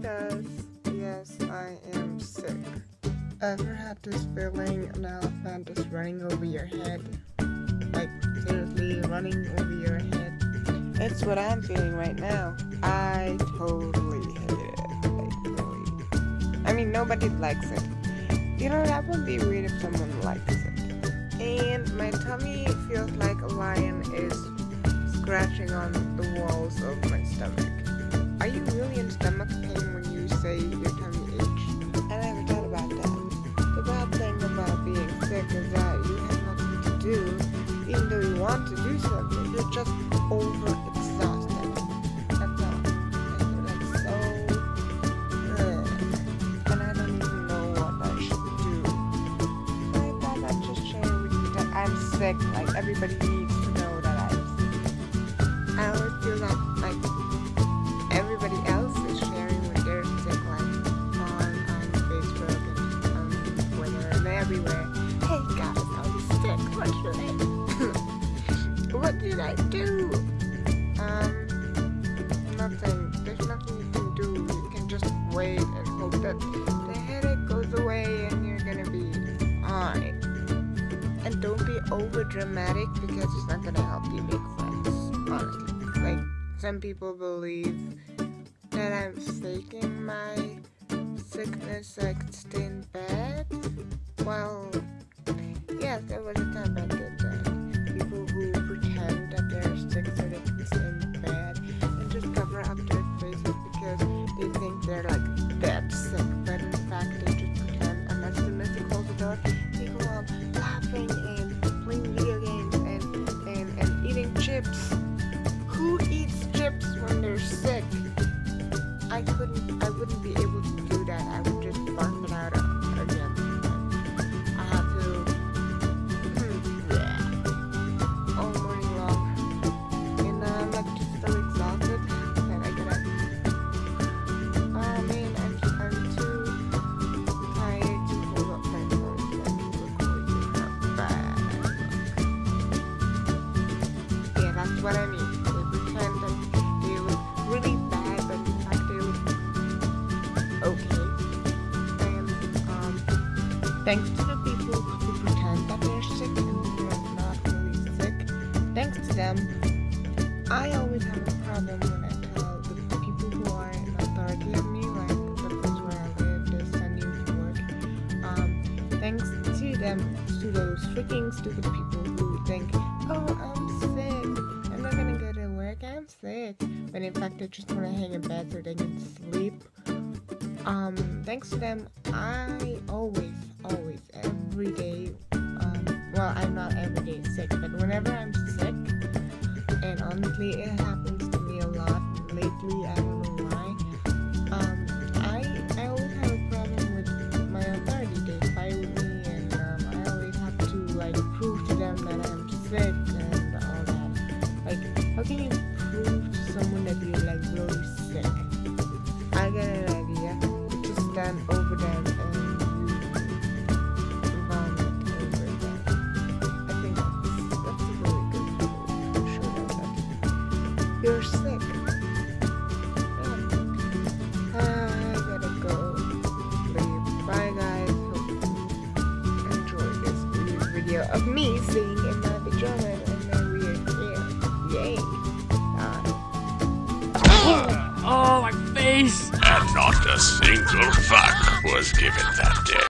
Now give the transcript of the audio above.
guys. Yes, I am sick. Ever had this feeling an elephant is running over your head? Like, seriously, running over your head? It's what I'm feeling right now. I totally hate it. Like, really. I mean, nobody likes it. You know, that would be weird if someone likes it. And my tummy feels like a lion is scratching on the walls of my stomach. Are you really want to do something, you're just overexhausted. That's all. And like so. ugh. And I don't even know what I should do. So I thought I'd just share with you that I'm sick. Like everybody needs to know that I'm sick. I always feel that like everybody else is sharing when they're sick, like on, on Facebook and on Twitter and everywhere. Hey guys, I was sick. What should I? What did I do? Um, nothing. There's nothing you can do. You can just wait and hope that the headache goes away and you're gonna be fine. And don't be over dramatic because it's not gonna help you make friends. Honestly, like some people believe that I'm faking my sickness like staying bed. Well, yes, there was a time I like that in fact they just pretend. And as soon as they close the door, go on laughing and playing video games and, and, and eating chips. Who eats chips when they're sick? I couldn't, I wouldn't be able that's what I mean. They pretend that they look really bad, but in fact they look okay. And um, thanks to the people who pretend that they're sick and they're not really sick, thanks to them, I always have a problem when I tell the people who are in authority of me, like the place where I live, send you to work. Um, thanks to them, to those freaking stupid people who think, oh, I'm sick. When in fact, they just wanna hang in bed so they can sleep. Um, thanks to them, I always, always, every day, um, well, I'm not every day sick, but whenever I'm sick, and honestly, it happens to me a lot lately, I don't know why. Um, I, I always have a problem with my authority. They fire me, and um, I always have to like prove to them that I'm sick and all that. Like, how can you prove to someone that you're like really sick? I got an idea. You just stand over them and you vomit over them. I think that's, that's a really good way to show that you're sick. Yeah. I gotta go. Bye guys. You this video of me sitting in my pajama face! And not a single fuck was given that day.